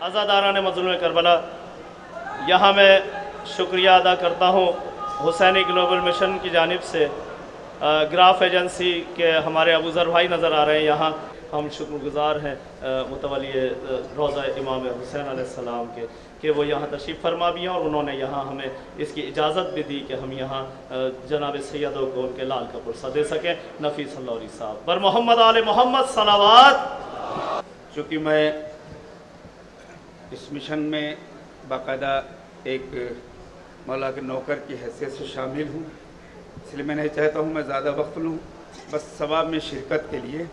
عزاداران مظلوم کربلا، یہاں میں شکریہ ادا کرتا ہوں حسینی گلوبل مشن کی جانب سے۔ گراف ایجنسی کے ہمارے ابوذر بھائی نظر آ رہے ہیں، یہاں ہم شکر گزار ہیں متولی روزہ امام حسین علیہ السلام کے، کہ وہ یہاں تشریف فرما بھی ہیں اور انہوں نے یہاں ہمیں اس کی اجازت بھی دی کہ ہم یہاں جناب سیدوں کو ان کے لال کا پرسہ دے سکیں۔ نفیس اللہ علیہ صاحب۔ بر محمد علیہ محمد صلوات۔ چونکہ میں اس مشن میں باقاعدہ ایک مولا کے نوکر کی حیثیت سے شامل ہوں۔ اس لیے میں نہیں چاہتا ہوں میں زیادہ وقت لوں۔ بس ثواب میں شرکت کے لیے،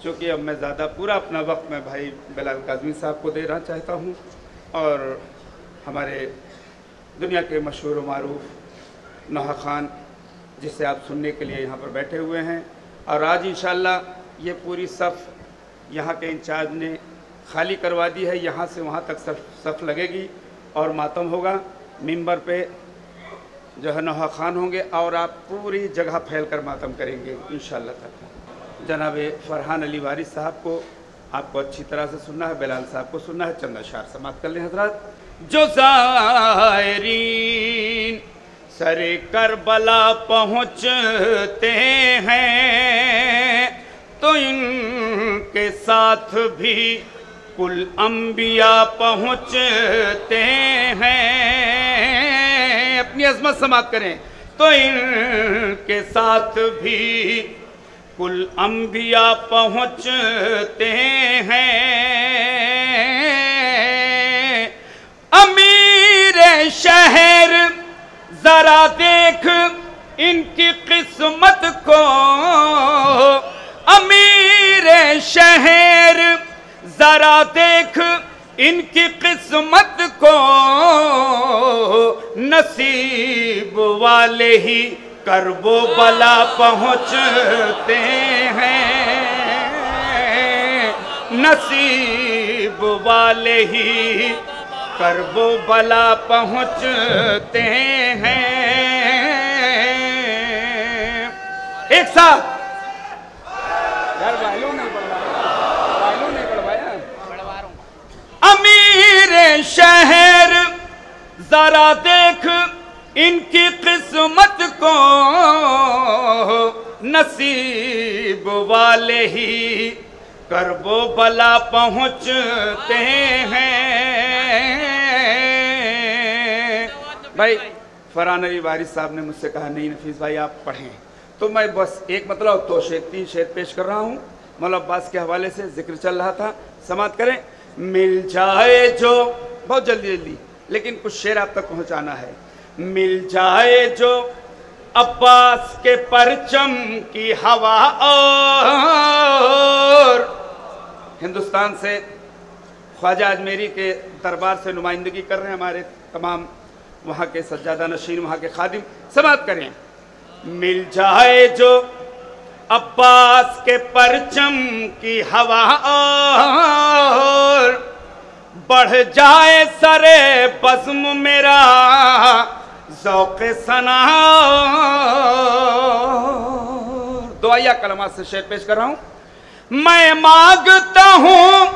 چونکہ اب میں زیادہ پورا اپنا وقت میں بھائی بلال کاظمی صاحب کو دینا چاہتا ہوں۔ اور ہمارے دنیا کے مشہور و معروف نوحہ خان، جسے آپ سننے کے لیے یہاں پر بیٹھے ہوئے ہیں۔ اور آج انشاءاللہ یہ پوری صف یہاں کے انچارج نے خالی کروا دی ہے، یہاں سے وہاں تک صف لگے گی اور ماتم ہوگا۔ ممبر پہ جو ہے نوحہ خان ہوں گے اور آپ پوری جگہ پھیل کر ماتم کریں گے انشاءاللہ تک۔ جناب فرحان علی واری صاحب کو آپ کو اچھی طرح سے سننا ہے، بلال صاحب کو سننا ہے، چند اشار سمات کر لیں حضرات۔ جو زائرین سر کربلا پہنچتے ہیں، تو ان کے ساتھ بھی کل انبیاء پہنچتے ہیں۔ اپنی عظمت سماعت کریں۔ تو ان کے ساتھ بھی کل انبیاء پہنچتے ہیں۔ امیر شہر، ذرا دیکھ ان کی قسمت کو۔ امیر شہر ذرا دیکھ ان کی قسمت کو نصیب والے ہی کرب و بلا پہنچتے ہیں۔ نصیب والے ہی کرب و بلا پہنچتے ہیں۔ ایک ساتھ ذرا دیکھ ان کی قسمت کو نصیب والے ہی کرب و بلا پہنچتے ہیں۔ بھائی فرحان علی جی واری صاحب نے مجھ سے کہا، نہیں نفیس بھائی، آپ پڑھیں۔ تو میں بس ایک مطلب دو شیر تین شیر پیش کر رہا ہوں۔ مولا عباس کے حوالے سے ذکر چل رہا تھا۔ سماعت کریں۔ مل جائے جو، بہت جلدی جلدی۔ لیکن کچھ شیر آپ تک پہنچانا ہے۔ مل جائے جو عباس کے پرچم کی ہوا اور۔ ہندوستان سے خواجہ اجمیری کے دربار سے نمائندگی کر رہے ہیں ہمارے تمام وہاں کے سجادہ نشین، وہاں کے خادم۔ سمات کریں۔ مل جائے جو عباس کے پرچم کی ہوا اور۔ بڑھ جائے سر بزم میرا، ذوق سنا دعائیہ کلمہ سے شیر پیش کر رہا ہوں۔ میں مانگتا ہوں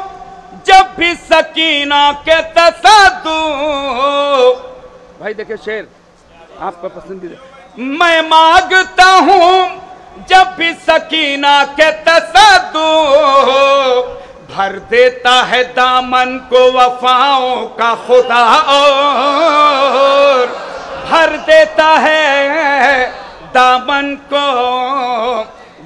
جب بھی سکینہ کے تصدو بھائی دیکھیں شعر، آپ کا پسندیدہ۔ میں مانگتا ہوں جب بھی سکینہ کے تصادو بھر دیتا ہے دامن کو وفاؤں کا خدا اور بھر دیتا ہے دامن کو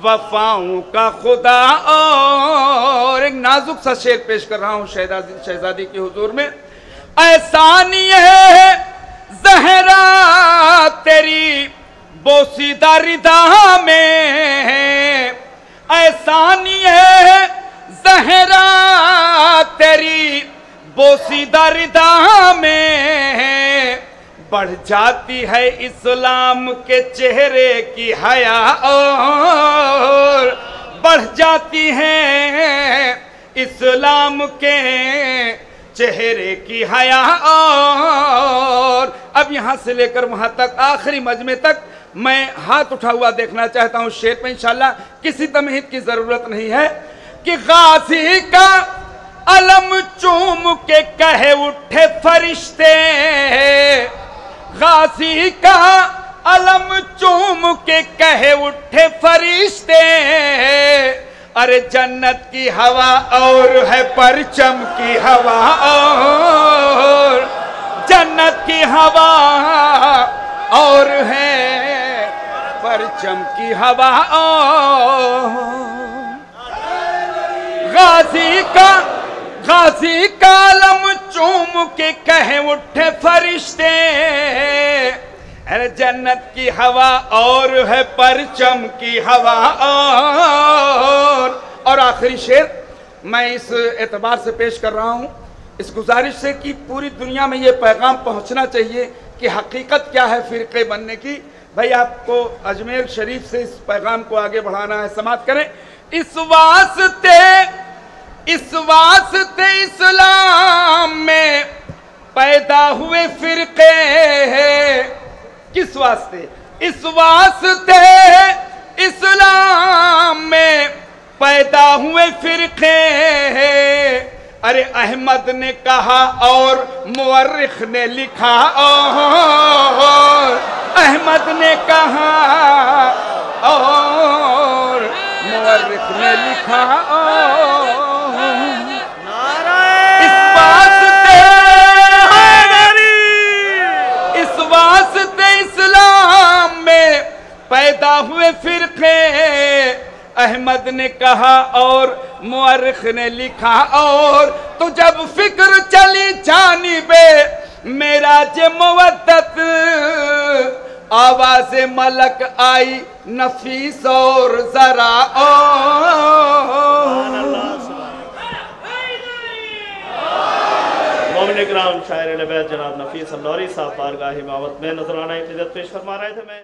وفاؤں کا خدا اور ایک نازک سا شیر پیش کر رہا ہوں شہزادی شہزادی حضور میں۔ ایسانی ہے زہرا تیری بوسیدہ ردا میں۔ ایسانی ہے تیری بوسیدہ ردا میں بڑھ جاتی ہے اسلام کے چہرے کی حیاء اور بڑھ جاتی ہے اسلام کے چہرے کی حیاء اور اب یہاں سے لے کر وہاں تک آخری مجمع تک میں ہاتھ اٹھا ہوا دیکھنا چاہتا ہوں شیر پہ انشاءاللہ کسی تمہید کی ضرورت نہیں ہے کہ غازی کا علم چوم کے کہے اٹھے فرشتے۔ غازی کا علم چوم کے کہے اٹھے فرشتے۔ ارے جنت کی ہوا اور ہے پرچم کی ہوا اور۔ جنت کی ہوا اور ہے پرچم کی ہوا اور۔ غازی کا غازی کا علم چوم کے کہے اٹھے فرشتے جنت کی ہوا اور ہے پرچم کی ہوا اور۔ اور آخری شعر میں اس اعتبار سے پیش کر رہا ہوں، اس گزارش سے کہ پوری دنیا میں یہ پیغام پہنچنا چاہیے کہ حقیقت کیا ہے فرقے بننے کی۔ بھائی، آپ کو اجمیر شریف سے اس پیغام کو آگے بڑھانا ہے، سماعت کریں۔ اس واسطے اس واسطے اسلام میں پیدا ہوئے فرقے ہیں۔ کس واسطے؟ اس واسطے اسلام میں پیدا ہوئے فرقے ہیں۔ ارے احمد نے کہا اور مورخ نے لکھا اور احمد نے کہا اور مورخ نے لکھا اور پیدا ہوئے فرقے احمد نے کہا اور مورخ نے لکھا اور تو جب فکر چلی جانی بے میرا مودت، آواز ملک آئی نفیس اور ذرا مومن اکرام شاعر البیت جناب نفیس اللوری صاحب بارگاہ امامت میں نظرانہ ابتدت پیش فرما رہے تھے میں۔